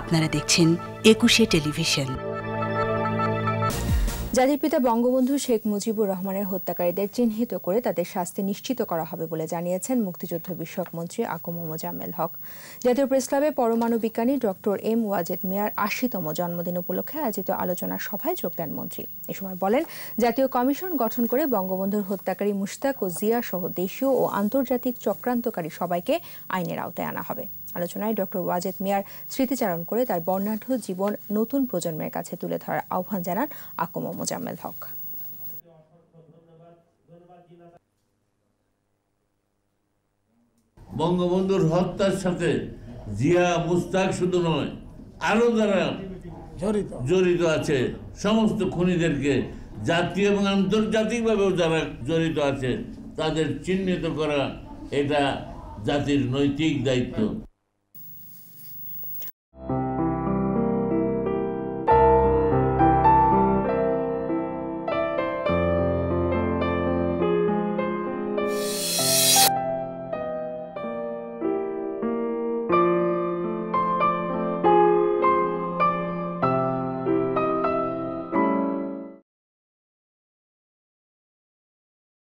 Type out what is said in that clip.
আপনারা দেখছেন একুশে টেলিভিশন। জাতির পিতা বঙ্গবন্ধু শেখ মুজিবুর রহমানের হত্যাকারীদের চিহ্নিত করে তাদের শাস্তি নিশ্চিত করা হবে বলে জানিয়েছেন মুক্তিযুদ্ধ বিষয়ক মন্ত্রী আকুম মোজাম্মেল হক। জাতীয় প্রেসক্লাবে পরমাণু বিজ্ঞানী ডক্টর এম ওয়াজেদ মিয়ার আশিতম জন্মদিন উপলক্ষে আয়োজিত আলোচনা সভায় যোগ দেন মন্ত্রী। এ সময় বলেন, জাতীয় কমিশন গঠন করে বঙ্গবন্ধুর হত্যাকারী মুশতাক ও জিয়া সহ দেশীয় ও আন্তর্জাতিক চক্রান্তকারী সবাইকে আইনের আওতায় আনা হবে। আলোচনায় ডক্টর ওয়াজেদ মিয়ার স্মৃতিচারণ করে তার বর্ণাঢ্য জীবন নতুন প্রজন্মের কাছে তুলে ধরার আহ্বান জানান আকুম মোজাম্মেল হক। বঙ্গবন্ধুর হত্যার সাথে জিয়া মুস্তাক শুধু নয় আরও যারা জড়িত। জড়িত আছে সমস্ত খুনিদেরকে জাতীয় এবং আন্তর্জাতিকভাবেও যারা জড়িত আছে তাদের চিহ্নিত করা এটা জাতির নৈতিক দায়িত্ব।